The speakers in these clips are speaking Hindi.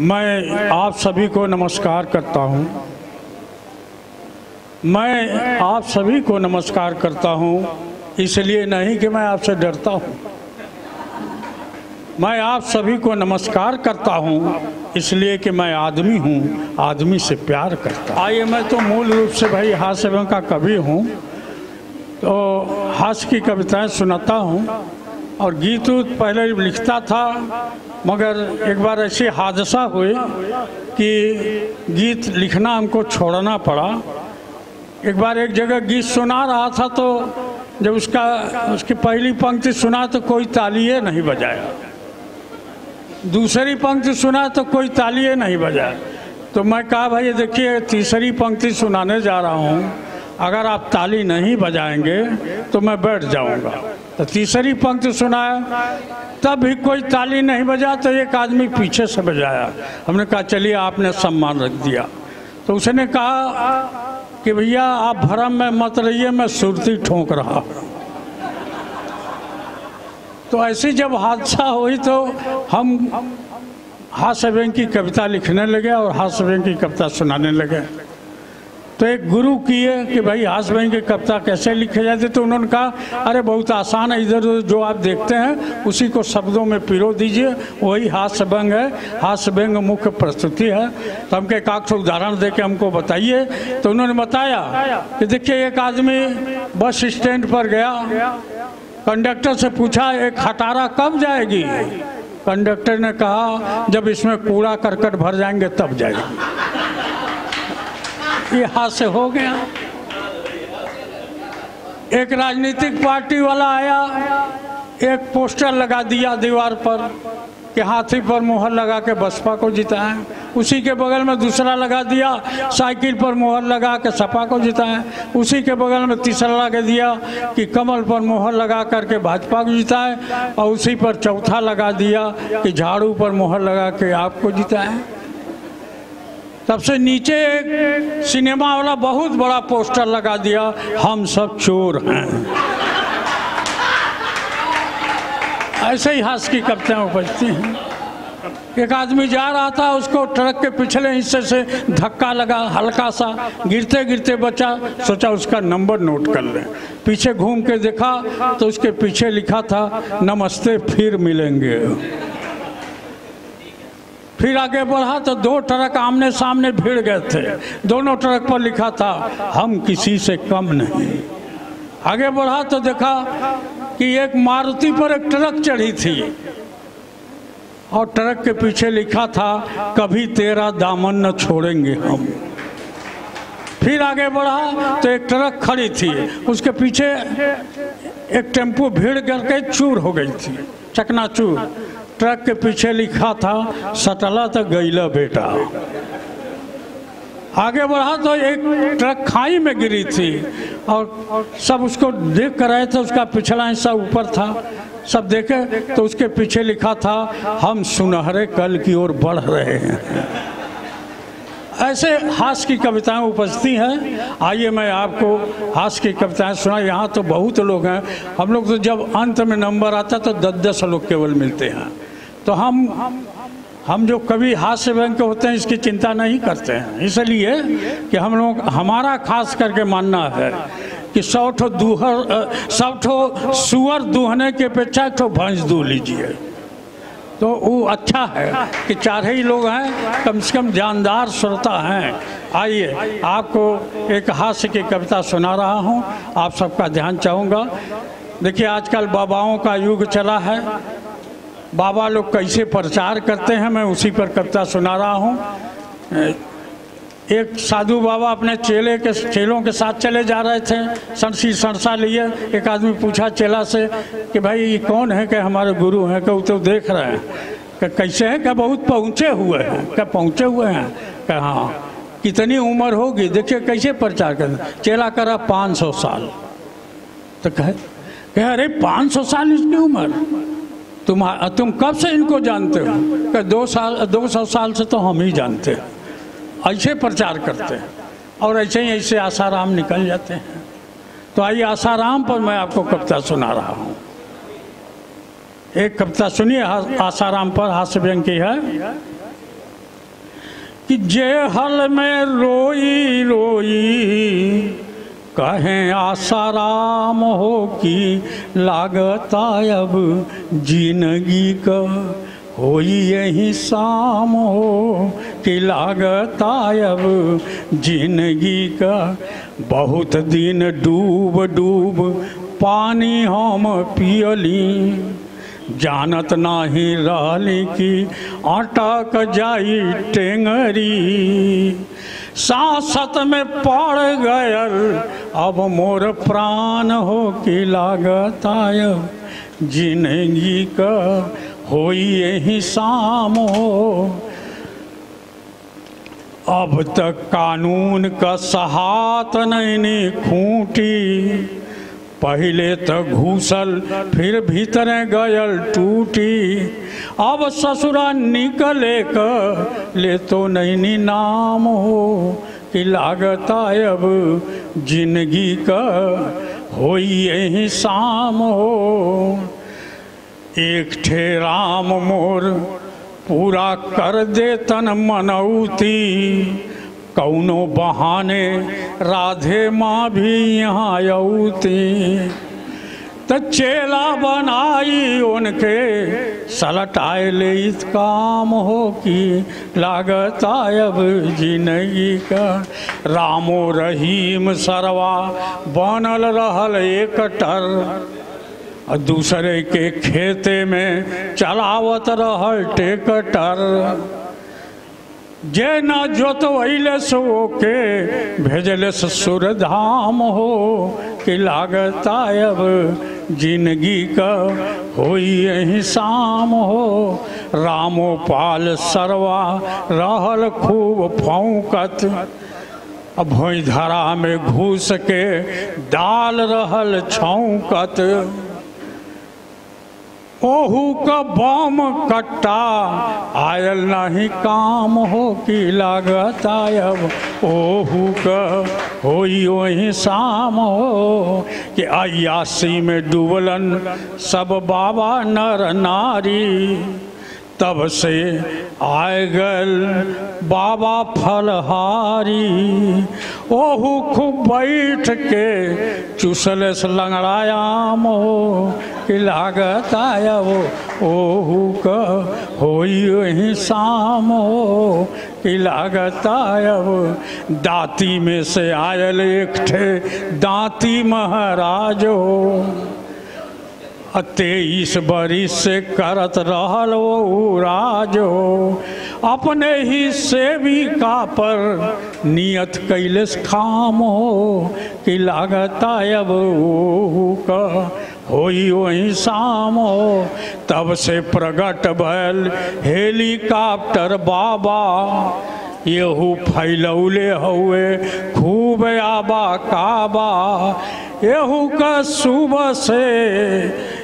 मैं आप सभी को नमस्कार करता हूँ मैं आप सभी को नमस्कार करता हूँ, इसलिए नहीं कि मैं आपसे डरता हूँ मैं आप सभी को नमस्कार करता हूँ, इसलिए कि मैं आदमी हूँ, आदमी से प्यार करता। आइए, मैं तो मूल रूप से भाई हास्य का कवि हूँ तो हास्य की कविताएँ सुनाता हूँ, और गीत पहले लिखता था मगर एक बार ऐसी हादसा हुई कि गीत लिखना हमको छोड़ना पड़ा। एक बार एक जगह गीत सुना रहा था तो जब उसका, उसकी पहली पंक्ति सुना तो कोई तालिए नहीं बजाया। दूसरी पंक्ति सुना तो कोई तालिए नहीं बजाया। तो मैं कहा, भाई देखिए, तीसरी पंक्ति सुनाने जा रहा हूँ। अगर आप ताली नहीं बजाएँगे तो मैं बैठ जाऊँगा। तो तीसरी पंक्ति सुनाया, तब भी कोई ताली नहीं बजा तो एक आदमी पीछे से बजाया। हमने कहा, चलिए, आपने सम्मान रख दिया। तो उसने कहा कि, भैया, आप भरम में मत रहिए, मैं सुरती ठोंक रहा हूँ। तो ऐसी जब हादसा हुई तो हम हास्य बैंक की कविता लिखने लगे और हास्य बैंक की कविता सुनाने लगे। तो एक गुरु किए कि भाई हास्य बैंक की कविता कैसे लिखे जाते तो उन्होंने कहा, अरे, बहुत आसान है, इधर जो आप देखते हैं, उसी को शब्दों में पिरो दीजिए, वही हास्य व्यंग है हास्य व्यंग मुख्य प्रस्तुति है। तो हमके एक उदाहरण दे के हमको बताइए। तो उन्होंने बताया कि देखिए, एक आदमी बस स्टैंड पर गया, कंडक्टर से पूछा, एक खटारा कब जाएगी? कंडक्टर ने कहा, जब इसमें कूड़ा करकट भर जाएँगे, तब जाएगी। ये हाथ से हो गया। एक राजनीतिक पार्टी वाला आया, एक पोस्टर लगा दिया दीवार पर कि हाथी पर मोहर लगा के बसपा को जिताएँ। उसी के बगल में दूसरा लगा दिया, साइकिल पर मोहर लगा के सपा को जिताएँ। उसी के बगल में तीसरा लगा दिया कि कमल पर मोहर लगा करके भाजपा को जिताएँ। और उसी पर चौथा लगा दिया कि झाड़ू पर मोहर लगा के आपको जिताएँ। सबसे नीचे एक सिनेमा वाला बहुत बड़ा पोस्टर लगा दिया, हम सब चोर हैं। ऐसे ही हंस की कविताएँ उपजती हैं एक आदमी जा रहा था, उसको ट्रक के पिछले हिस्से से धक्का लगा, हल्का सा। गिरते गिरते बचा सोचा उसका नंबर नोट कर लें। पीछे घूम के देखा तो उसके पीछे लिखा था, नमस्ते, फिर मिलेंगे। फिर आगे बढ़ा तो दो ट्रक आमने सामने भिड़ गए थे। दोनों ट्रक पर लिखा था, हम किसी से कम नहीं। आगे बढ़ा तो देखा कि एक मारुति पर एक ट्रक चढ़ी थी। और ट्रक के पीछे लिखा था, कभी तेरा दामन न छोड़ेंगे हम। फिर आगे बढ़ा तो एक ट्रक खड़ी थी। उसके पीछे एक टेंपो भीड़ करके चूर हो गई थी, चकनाचूर। ट्रक के पीछे लिखा था सटला तो गईला बेटा। आगे बढ़ा तो एक ट्रक खाई में गिरी थी और सब उसको देख कर रहे थे, उसका पिछला हिस्सा ऊपर था। सब देखे तो उसके पीछे लिखा था, हम सुनहरे कल की ओर बढ़ रहे हैं। ऐसे हास की कविताएँ उपजती हैं। आइए मैं आपको हास की कविताएँ सुना यहाँ तो बहुत लोग हैं। हम लोग तो जब अंत में नंबर आता तो दस दस लोग केवल मिलते हैं। तो हम हम जो कभी हास्य बैंक के होते हैं, इसकी चिंता नहीं करते हैं। इसलिए कि हम लोग, हमारा खास करके मानना है कि सौ ठो दूहर सौ ठो सुअर दूहने के अपेक्षा ठो भैंस दू लीजिए। तो वो अच्छा है कि चार ही लोग हैं, कम से कम जानदार श्रोता हैं। आइए, आपको एक हास्य की कविता सुना रहा हूँ। आप सबका ध्यान चाहूँगा। देखिए, आजकल बाबाओं का युग चला है। बाबा लोग कैसे प्रचार करते हैं, मैं उसी पर कविता सुना रहा हूँ। एक साधु बाबा अपने चेले के, चेलों के साथ चले जा रहे थे सरसी सरसा लिए। एक आदमी पूछा चेला से कि भाई, ये कौन है कि हमारे गुरु हैं? कि तो देख रहे हैं। कि, कैसे हैं? क्या बहुत पहुँचे हुए हैं। क्या पहुँचे हुए हैं? कि हाँ। कितनी उम्र होगी? देखिए, कैसे प्रचार कर चेला करा पाँच सौ साल। तो कहे कहे, अरे, पाँच सौ साल इसकी उम्र? तुम तुम कब से इनको जानते हो? कि दो साल, दो सौ साल से तो हम ही जानते हैं। ऐसे प्रचार करते हैं और ऐसे ही ऐसे आसाराम निकल जाते हैं। तो आइए आसाराम पर मैं आपको कविता सुना रहा हूँ। एक कविता सुनिए आसाराम पर हास्य व्यंग की है। कि जे हल में रोई रोई कहें आसाराम हो कि लागता अब ज़िंदगी का। हो यही शाम हो कि लागता अब ज़िंदगी का। बहुत दिन डूब डूब पानी हम पियली। जानत नाही रहली कि अटक जाई टेंगरी। सांसत में पड़ गयल अब मोर प्राण हो कि लागत आय ज़िंदगी का होई यही शाम हो अब तक कानून का सहात नहीं खूंटी। पहले तो घूसल, फिर भीतर गयल टूटी। अब ससुरा निकले क, ले तो नहीं नाम हो, कि लागता अब ज़िंदगी का, होई यही शाम हो। एक ठे राम मोर पूरा कर दे तन मनौती कौनो बहाने, राधे माँ भी यहाँ औती तो चेला बनाई उनके सलटाए ले इत काम हो कि, लागता अब ज़िंदगी का। रामो रहीम सरवा, बनल रहल एक टर। और दूसरे के खेते में चलावत रहल टेकटर जे न जोतवैले सो के भेजले ससुर धाम हो, कि लागता अब ज़िंदगी का यही शाम हो। रामो पाल सरवा रहल खूब फौकत भोई धरा में घुस के डाल रहल छौकत। ओहू का बम कट्टा, आयल नहीं काम हो कि लागत आयब। ओहू का होई वही शाम हो कि अयासी में डूबलन सब बाबा नर नारी। तब से आए गल बाबा फलहारी। ओहू खूब बैठ के चुसल से लंगड़ायाम हो कि लागत आया वो। ओहू का शाम हो कि लागत आया वो। दाती में से आयल एक ठे दाती महाराज हो। तेईस बरिस से करत रहल वो राज। हो अपने ही सेविका पर नियत कैलस खाम हो कि लागत अब का होई वही शाम हो तब से प्रगट भल हेलीकॉप्टर बाबा। येहू फैलौले हुए, खूब आबा काबा। येहू का सुबह से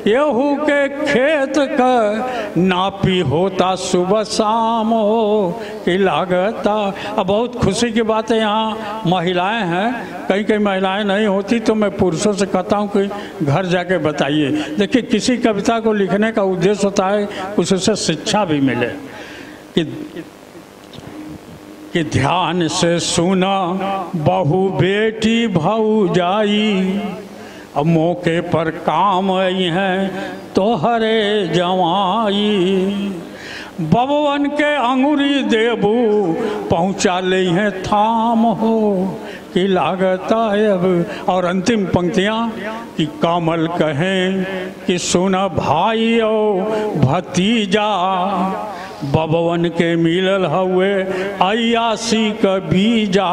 येहू के खेत का नापी होता सुबह शाम हो कि लागता। अब बहुत खुशी की बात है यहाँ, महिलाएँ हैं कई कई महिलाएँ नहीं होती तो मैं पुरुषों से कहता हूँ कि घर जाके बताइए। देखिए, किसी कविता को लिखने का उद्देश्य होता है उससे शिक्षा भी मिले, कि कि ध्यान से सुना, बहु बेटी भाऊ जाई। मौके पर काम आई हैं तो हरे जवाई। बबवन के अंगुरी देबू पहुँचा ले हैं, थाम हो कि लागता है अब। और अंतिम पंक्तियाँ कि कमल कहें कि सुना भाई ओ भतीजा, बबवन के मिलल हुए अयासी का बीजा।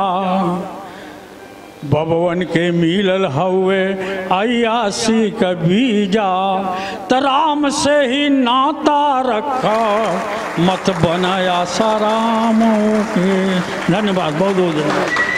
बबवन के मिलल हवे अयासी कबीजा तराम से ही नाता रखा। मत बनाया सराम के। धन्यवाद बहुत बहुत धन्यवाद।